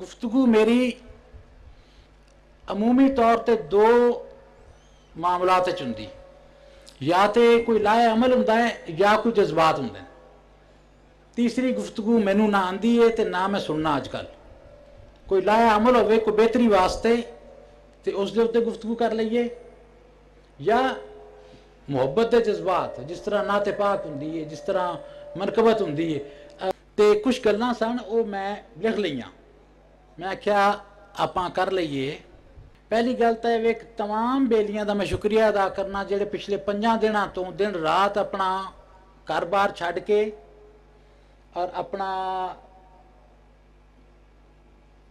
گفتگو میری عمومی طور تے دو معاملات چندی۔ یا تے کوئی لائے عمل ہوں ہے یا کوئی جذبات ہوں ہیں تیسری گفتگو مینوں نہ آدھی ہے تے نہ میں سننا اج کل کوئی لائے عمل ہوئے کوئی بہتری واسطے تے اس دے اوتے گفتگو کر لئیے۔ یا محبت دے جذبات، جس طرح نعت پاک ہوں جس طرح منقبت ہوں تے کچھ گلاں سن، او میں لکھ لئیاں۔ میںک اپ کر لیے پہلی گل تو یہ تمام بےلیاں کا میں شکریہ ادا کرنا جڑے پچھلے پنج دنوں تو دن رات اپنا کار بار چڈ کے اور اپنا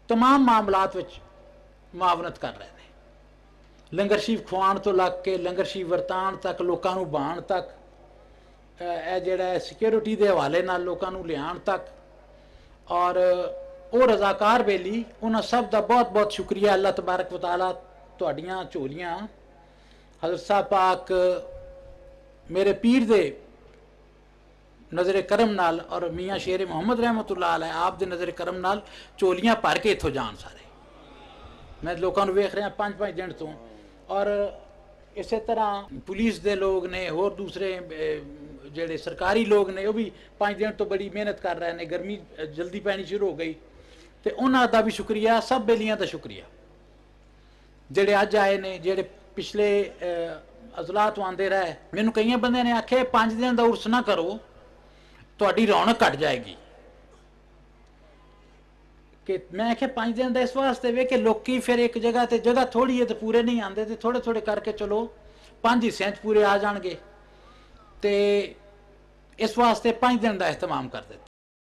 تمام معاملات معاونت کر رہے ہیں لنگر شیف کھوان تو لگ کے، لنگر شیف ورتا تک لوگوں بہان تک یہ جڑا سکیورٹی کے حوالے نہ لوگوں لیا تک اور وہ رضاکار کار بےلی انہوں سب دا بہت بہت شکریہ اللہ تبارک و تعالیٰ تڑیاں چولیاں حضرت صاحب پاک میرے پیر دے نظر کرم نال اور میاں شیر محمد رحمت اللہ علیہ آپ دے نظر کرم نال چولیاں پار کے اتھو جان سارے میں لوگوں ویخ ہیں پانچ پانچ دن تو اور اسی طرح پولیس دے لوگ نے اور دوسرے جڑے سرکاری لوگ نے وہ بھی پانچ دن تو بڑی محنت کر رہے ہیں گرمی جلدی پانی شروع ہو گئی ਤੇ ਉਹਨਾਂ ਦਾ ਵੀ ਸ਼ੁਕਰੀਆ ਸਭ ਬੇਲੀਆਂ ਦਾ ਸ਼ੁਕਰੀਆ। ਜਿਹੜੇ ਅੱਜ ਆਏ ਨੇ ਜਿਹੜੇ ਪਿਛਲੇ ਅਹ, ਅਜ਼ਲਾ ਤੋਂ ਆਂਦੇ ਰਹੇ ਮੈਨੂੰ ਕਈਆਂ ਬੰਦਿਆਂ ਨੇ ਆਖਿਆ ਪੰਜ ਦਿਨ ਦਾ ਉਰਸ ਨਾ ਕਰੋ ਤੁਹਾਡੀ ਰੌਣਕ ਘਟ ਜਾਏਗੀ। ਕਿ ਮੈਂ ਆਖਿਆ ਪੰਜ ਦਿਨ ਦਾ ਇਸ ਵਾਸਤੇ ਵੇ ਕਿ ਲੋਕੀ ਫਿਰ ਇੱਕ ਜਗ੍ਹਾ ਤੇ ਜਗ੍ਹਾ ਥੋੜੀ ਹੈ ਤੇ ਪੂਰੇ ਨਹੀਂ ਆਂਦੇ ਤੇ ਥੋੜੇ ਥੋੜੇ ਕਰਕੇ ਚਲੋ ਪੰਜ ਹਿੱਸਿਆਂ 'ਚ ਪੂਰੇ ਆ ਜਾਣਗੇ। ਤੇ ਇਸ ਵਾਸਤੇ ਪੰਜ ਦਿਨ ਦਾ ਇਹਤਮਾਮ ਕਰ ਦਿੱਤਾ।